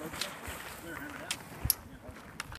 Luke. Better hammer down.